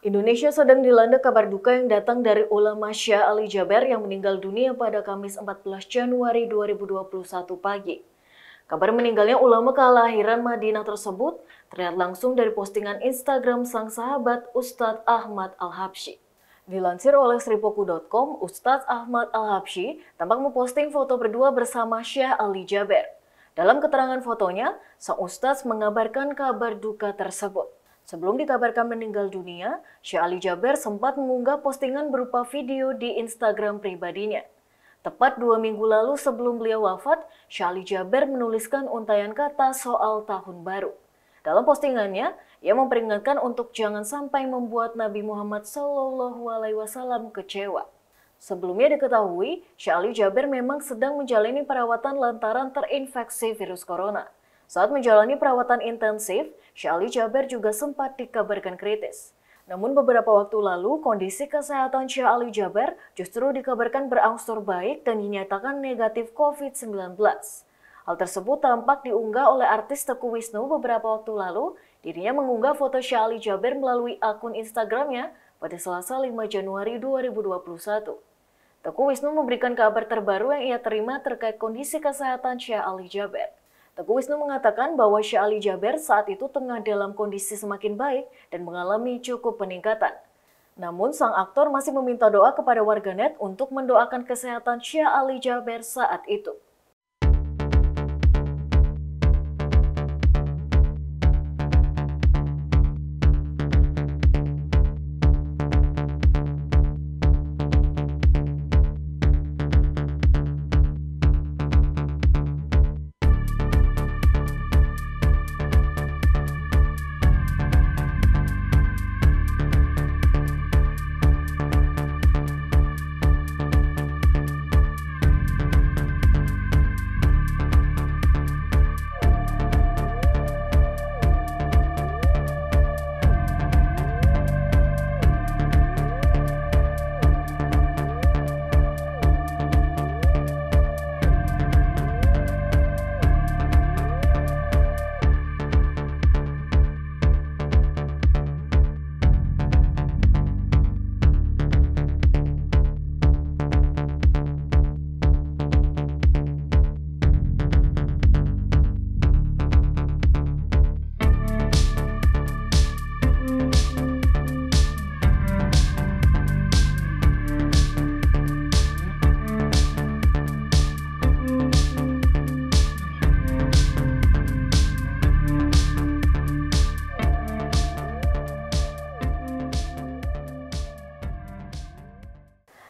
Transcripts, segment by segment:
Indonesia sedang dilanda kabar duka yang datang dari ulama Syah Ali Jaber yang meninggal dunia pada Kamis 14 Januari 2021 pagi. Kabar meninggalnya ulama kelahiran Madinah tersebut terlihat langsung dari postingan Instagram sang sahabat Ustadz Ahmad Al-Habsyi. Dilansir oleh sripoku.com, Ustadz Ahmad Al-Habsyi tampak memposting foto berdua bersama Syah Ali Jaber. Dalam keterangan fotonya, sang Ustadz mengabarkan kabar duka tersebut. Sebelum dikabarkan meninggal dunia, Syekh Ali Jaber sempat mengunggah postingan berupa video di Instagram pribadinya. Tepat dua minggu lalu sebelum beliau wafat, Syekh Ali Jaber menuliskan untayan kata soal tahun baru. Dalam postingannya, ia memperingatkan untuk jangan sampai membuat Nabi Muhammad SAW kecewa. Sebelumnya diketahui, Syekh Ali Jaber memang sedang menjalani perawatan lantaran terinfeksi virus corona. Saat menjalani perawatan intensif, Syali Jaber juga sempat dikabarkan kritis. Namun beberapa waktu lalu, kondisi kesehatan Syah Jaber justru dikabarkan berangsur baik dan dinyatakan negatif COVID-19. Hal tersebut tampak diunggah oleh artis Teku Wisnu beberapa waktu lalu. Dirinya mengunggah foto Syah Jaber melalui akun Instagramnya pada Selasa 5 Januari 2021. Teku Wisnu memberikan kabar terbaru yang ia terima terkait kondisi kesehatan Syah Ali Jaber. Teguh Wisnu mengatakan bahwa Syekh Ali Jaber saat itu tengah dalam kondisi semakin baik dan mengalami cukup peningkatan. Namun sang aktor masih meminta doa kepada warganet untuk mendoakan kesehatan Syekh Ali Jaber saat itu.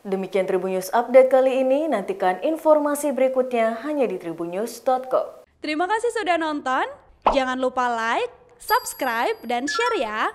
Demikian Tribun News Update kali ini. Nantikan informasi berikutnya hanya di tribunnews.com. Terima kasih sudah nonton. Jangan lupa like, subscribe, dan share ya.